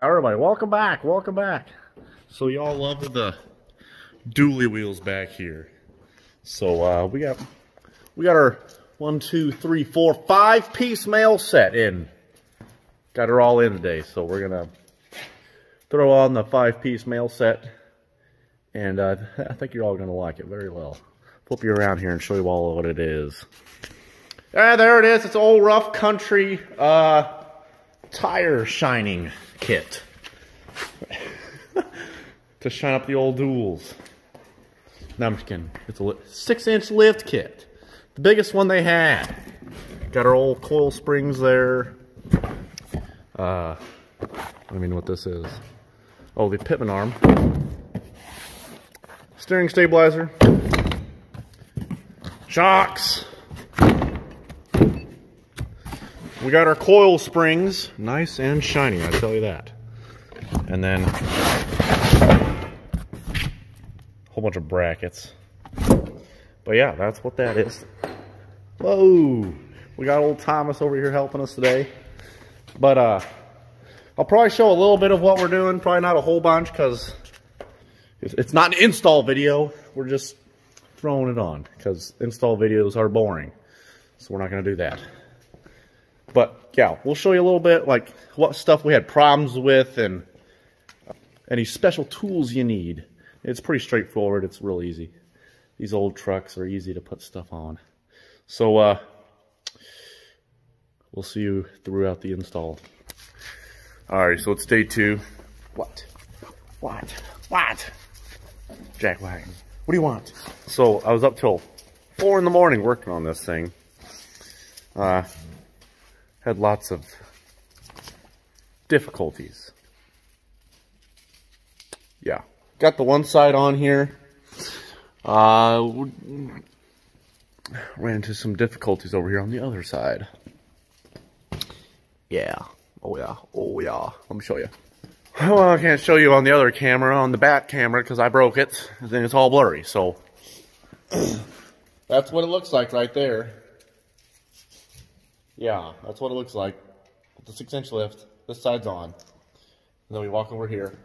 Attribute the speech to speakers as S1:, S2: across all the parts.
S1: Everybody, welcome back, welcome back. So y'all love the dually wheels back here. So uh, we got we got our one, two, three, four, five piece mail set in. Got her all in today, so we're gonna throw on the five piece mail set, and uh, I think you're all gonna like it very well. Flip you around here and show you all what it is. Ah, there it is. It's old rough country uh, tire shining kit to shine up the old duals. No, I'm just kidding. It's a six inch lift kit. The biggest one they had. Got our old coil springs there. Uh, I mean what this is. Oh, the pitman arm. Steering stabilizer. Shocks. We got our coil springs, nice and shiny, I tell you that. And then a whole bunch of brackets. But yeah, that's what that is. Whoa! We got old Thomas over here helping us today. But uh, I'll probably show a little bit of what we're doing, probably not a whole bunch because it's not an install video. We're just throwing it on because install videos are boring. So we're not going to do that. But yeah, we'll show you a little bit like what stuff we had problems with and any special tools you need. It's pretty straightforward. It's real easy. These old trucks are easy to put stuff on. So uh, we'll see you throughout the install. All right, so it's day two. What? What? What? Jack Wagon. What do you want? So I was up till four in the morning working on this thing. Uh, had lots of difficulties. Yeah. Got the one side on here. Uh, ran into some difficulties over here on the other side. Yeah. Oh yeah. Oh yeah. Let me show you. Well, I can't show you on the other camera, on the back camera, because I broke it. Then it's all blurry, so. That's what it looks like right there. Yeah, that's what it looks like. The six inch lift, this side's on. And then we walk over here.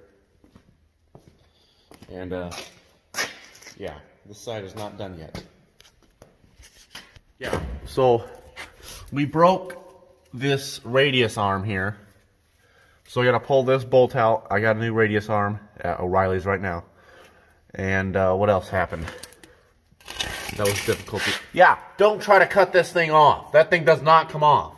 S1: And uh, yeah, this side is not done yet. Yeah, so we broke this radius arm here. So I gotta pull this bolt out. I got a new radius arm at O'Reilly's right now. And uh, what else happened? That was difficulty. Yeah, don't try to cut this thing off. That thing does not come off.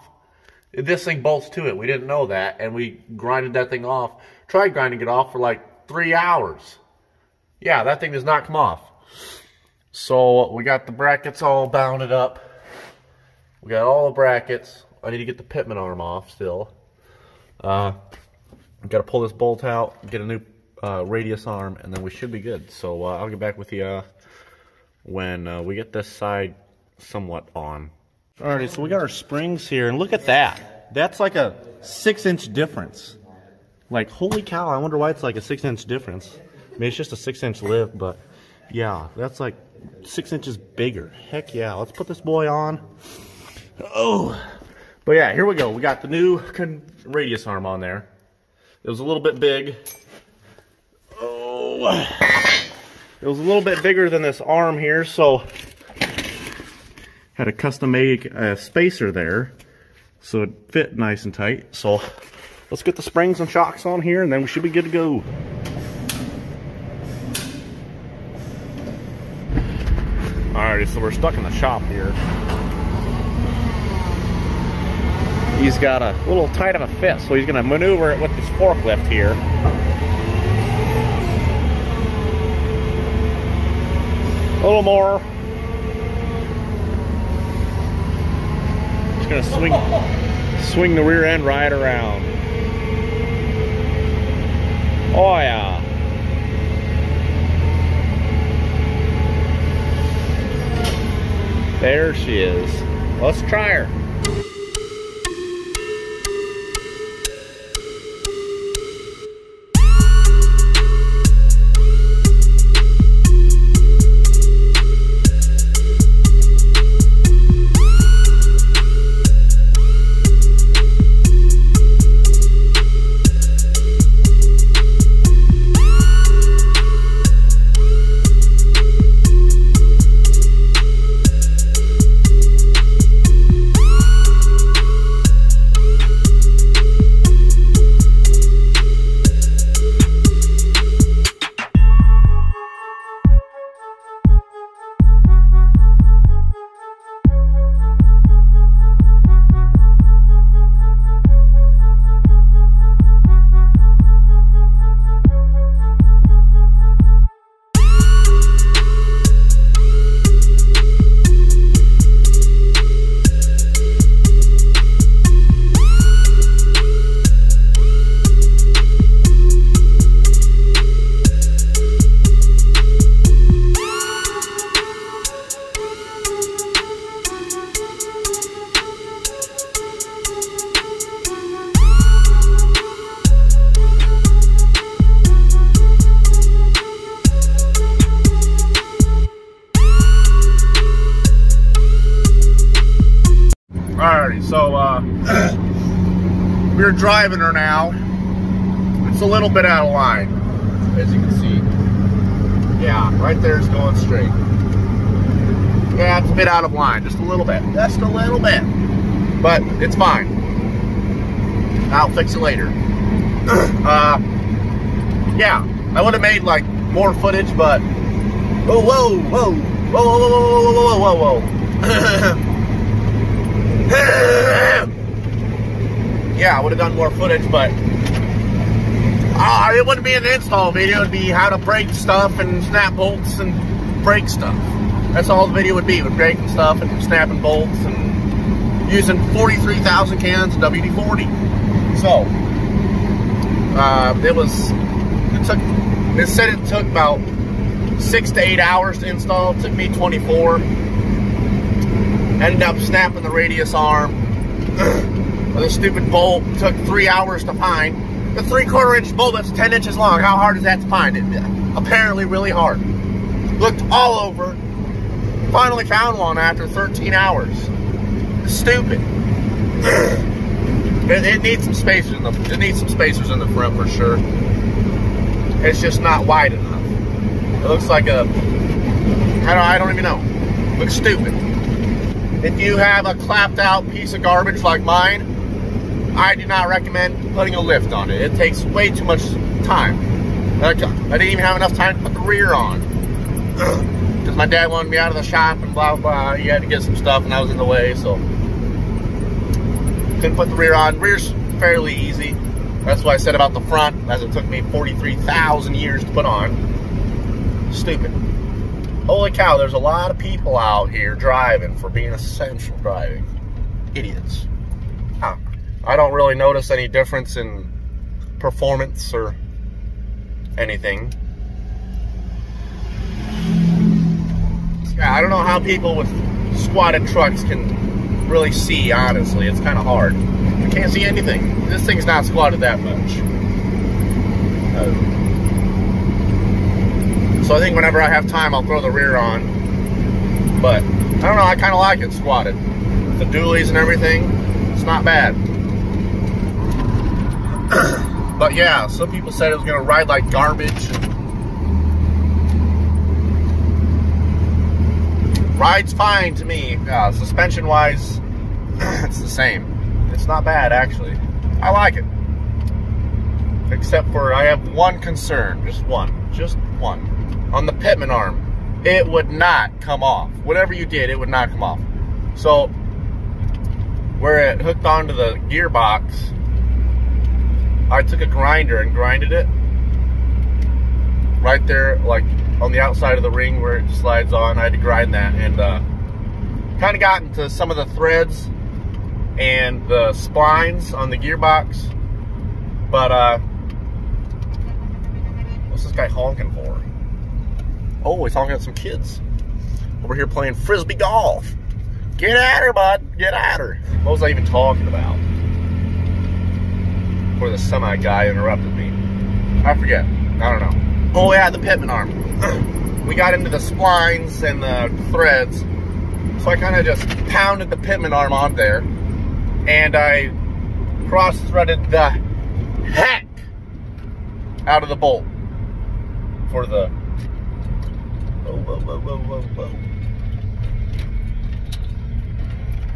S1: This thing bolts to it. We didn't know that, and we grinded that thing off. Tried grinding it off for like three hours. Yeah, that thing does not come off. So we got the brackets all bounded up. We got all the brackets. I need to get the pitman arm off still. Uh, got to pull this bolt out, get a new uh, radius arm, and then we should be good. So uh, I'll get back with you uh, when uh, we get this side somewhat on. Alrighty, so we got our springs here, and look at that. That's like a six inch difference. Like, holy cow, I wonder why it's like a six inch difference. I mean, it's just a six inch lift, but yeah, that's like six inches bigger. Heck yeah, let's put this boy on. Oh, but yeah, here we go. We got the new radius arm on there. It was a little bit big. Oh, it was a little bit bigger than this arm here, so had a custom made uh, spacer there so it fit nice and tight. So let's get the springs and shocks on here and then we should be good to go. Alrighty, so we're stuck in the shop here. He's got a little tight of a fit, so he's gonna maneuver it with his forklift here. Little more. Just gonna swing, swing the rear end right around. Oh yeah. There she is. Let's try her. Alrighty, so, uh, we're driving her now. It's a little bit out of line, as you can see. Yeah, right there is going straight. Yeah, it's a bit out of line, just a little bit. Just a little bit. But it's fine. I'll fix it later. uh, yeah, I would have made like more footage, but whoa, whoa, whoa, whoa, whoa, whoa, whoa, whoa, whoa, whoa. yeah, I would have done more footage, but uh, it wouldn't be an install video. It'd be how to break stuff and snap bolts and break stuff. That's all the video would be, with breaking stuff and snapping bolts and using 43,000 cans of WD-40. So, uh, it was, it took, it said it took about six to eight hours to install. It took me 24. Ended up snapping the radius arm. the stupid bolt took three hours to find. The three quarter inch bolt that's 10 inches long, how hard is that to find? It apparently really hard. Looked all over. Finally found one after 13 hours. Stupid. it, it, needs some spacers in the it needs some spacers in the front for sure. It's just not wide enough. It looks like a I don't I don't even know. Looks stupid. If you have a clapped out piece of garbage like mine, I do not recommend putting a lift on it. It takes way too much time. I didn't even have enough time to put the rear on. Because my dad wanted me out of the shop and blah, blah. He had to get some stuff and I was in the way, so. Couldn't put the rear on. Rear's fairly easy. That's what I said about the front, as it took me 43,000 years to put on. Stupid. Holy cow, there's a lot of people out here driving for being essential driving. Idiots. Huh. I don't really notice any difference in performance or anything. Yeah, I don't know how people with squatted trucks can really see, honestly. It's kind of hard. I can't see anything. This thing's not squatted that much. Uh, so I think whenever I have time, I'll throw the rear on. But, I don't know, I kind of like it squatted. The dualies and everything, it's not bad. but yeah, some people said it was going to ride like garbage. Rides fine to me. Uh, Suspension-wise, it's the same. It's not bad, actually. I like it. Except for I have one concern. Just one. Just one on the pitman arm, it would not come off. Whatever you did, it would not come off. So, where it hooked onto the gearbox, I took a grinder and grinded it right there, like on the outside of the ring where it slides on. I had to grind that and uh, kind of got into some of the threads and the splines on the gearbox. But uh, what's this guy honking for? Oh, he's talking to some kids over here playing frisbee golf. Get at her, bud. Get at her. What was I even talking about? Before the semi guy interrupted me. I forget. I don't know. Oh, yeah, the pitman arm. we got into the splines and the threads. So I kind of just pounded the pitman arm on there. And I cross-threaded the heck out of the bolt for the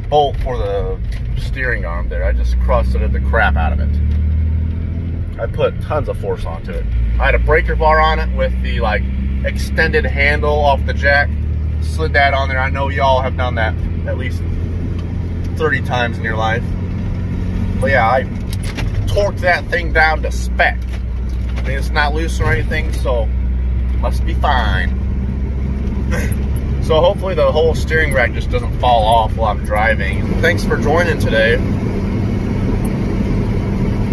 S1: Bolt for the steering arm there. I just cross-threaded the crap out of it. I put tons of force onto it. I had a breaker bar on it with the like extended handle off the jack. Slid that on there. I know y'all have done that at least 30 times in your life. But yeah, I torqued that thing down to spec. I mean, it's not loose or anything, so must be fine. so hopefully the whole steering rack just doesn't fall off while I'm driving. Thanks for joining today.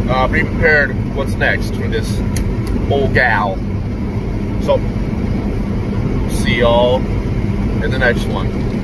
S1: Uh, be prepared what's next for this old gal. So, see y'all in the next one.